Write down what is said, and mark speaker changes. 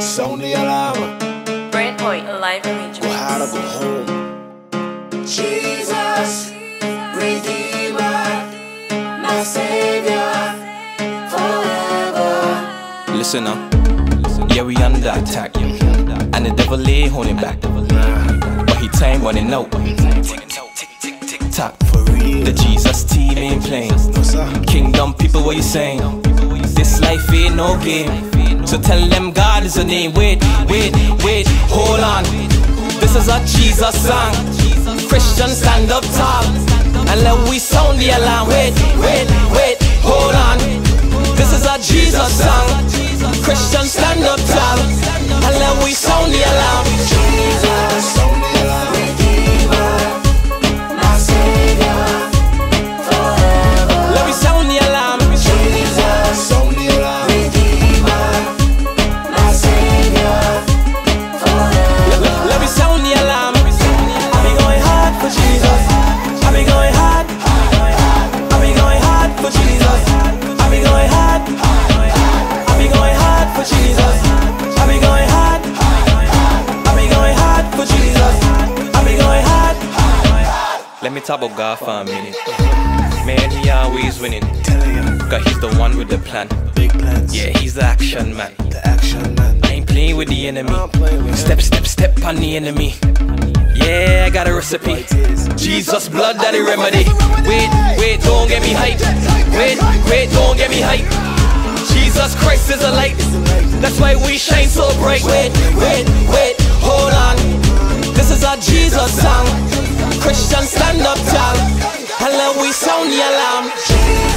Speaker 1: Sound the alarm.
Speaker 2: Brent Hoyte Live Arrangement.
Speaker 1: Go hard or go home. Jesus, Redeemer, my Savior, forever.
Speaker 3: Listen up. Yeah, we under attack. And the devil lay holding back. But he time running out. Tick, tick, tick, tick, tock.
Speaker 1: For real.
Speaker 3: Jesus team ain't playing. Kingdom people, what you saying? This life ain't no game. So tell them God is the name. Wait, wait, wait, hold on. This is a Jesus song. Christians stand up tall. And let we sound the alarm. Wait, wait, wait, hold on. This is a Jesus song. Christians stand up tall. And let we sound the alarm.
Speaker 1: Jesus,
Speaker 3: me talk about God for a minute. Man, he always winning. Cause he's the one with the plan.
Speaker 1: big plans.
Speaker 3: Yeah, he's the action man.
Speaker 1: The action man.
Speaker 3: I ain't playing with the enemy.
Speaker 1: I'm playing with
Speaker 3: Step, step, step on the enemy. Yeah, I got a recipe. Jesus blood that the remedy. Wait, wait, don't get me hype. Wait, wait, don't get me hype. Jesus Christ is a light. That's why we shine so bright. Wait, wait, wait, hold on. This is our Jesus song. Christians stand up tall. And let we sound the alarm.